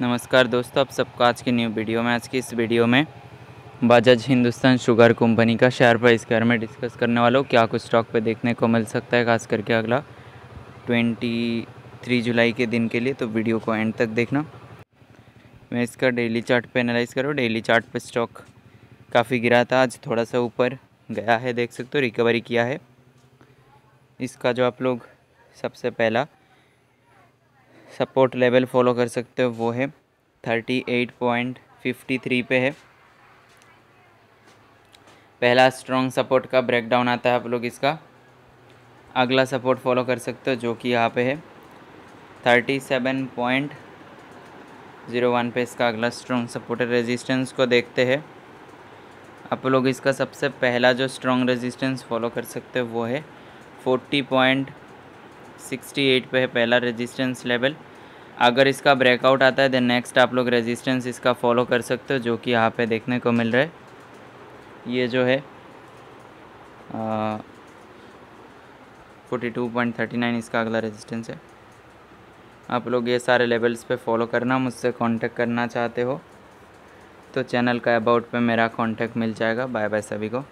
नमस्कार दोस्तों, आप सबका आज की न्यू वीडियो में, आज की इस वीडियो में बजाज हिंदुस्तान शुगर कंपनी का शेयर प्राइस के बारे में डिस्कस करने वाला हूँ। क्या कुछ स्टॉक पे देखने को मिल सकता है, खास करके अगला 23 जुलाई के दिन के लिए तो वीडियो को एंड तक देखना। मैं इसका डेली चार्ट पे एनालाइज करूँ डेली चार्ट पे स्टॉक काफ़ी गिरा था, आज थोड़ा सा ऊपर गया है, देख सकते हो रिकवरी किया है। इसका जो आप लोग सबसे पहला सपोर्ट लेवल फॉलो कर सकते हो, वो है thirty eight point fifty three पे है। पहला स्ट्रॉन्ग सपोर्ट का ब्रेकडाउन आता है आप लोग इसका। अगला सपोर्ट फॉलो कर सकते हो, जो कि यहाँ पे है। Thirty seven point zero one पे इसका अगला स्ट्रॉन्ग सपोर्ट रेजिस्टेंस को देखते हैं। आप लोग इसका सबसे पहला जो स्ट्रॉन्ग रेजिस्टेंस फॉलो कर सकते हो, वो है फोर्टी पॉइंट सिक्सटी एट पे है, पहला रेजिस्टेंस लेवल अगर इसका ब्रेकआउट आता है देन नेक्स्ट आप लोग रेजिस्टेंस इसका फॉलो कर सकते हो, जो कि यहाँ पे देखने को मिल रहा है। ये जो है forty two point thirty nine इसका अगला रेजिस्टेंस है। आप लोग ये सारे लेवल्स पे फॉलो करना, मुझसे कांटेक्ट करना चाहते हो तो चैनल का अबाउट पे मेरा कांटेक्ट मिल जाएगा। बाय बाय सभी को।